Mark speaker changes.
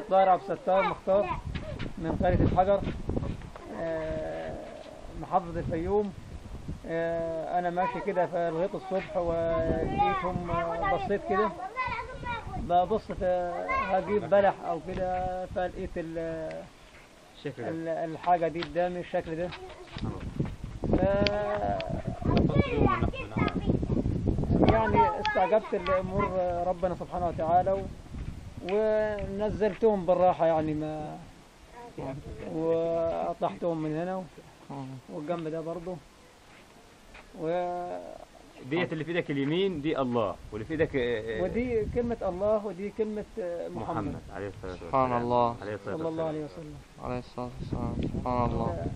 Speaker 1: طاهر عبد الستار مختار من قرية الحجر. آه، محافظة الفيوم. آه، أنا ماشي كده في الغيط الصبح ولقيتهم آه، بصيت كده. ببص هجيب بلح أو كده فلقيت الحاجة دي قدامي الشكل ده. يعني استعجبت الأمور ربنا سبحانه وتعالى. ونزلتهم بالراحة يعني ما وقطعتهم من هنا والجنب ده برضه و...
Speaker 2: ديت اللي في إيدك اليمين دي الله واللي في إيدك آه، آه،
Speaker 1: ودي كلمة الله ودي كلمة محمد.
Speaker 2: محمد عليه الصلاة والسلام.
Speaker 3: سبحان الله.
Speaker 2: عليه الصلاة
Speaker 1: صلى الله
Speaker 2: والسلام.
Speaker 1: عليه وسلم.
Speaker 3: عليه الصلاة والسلام. سبحان الله.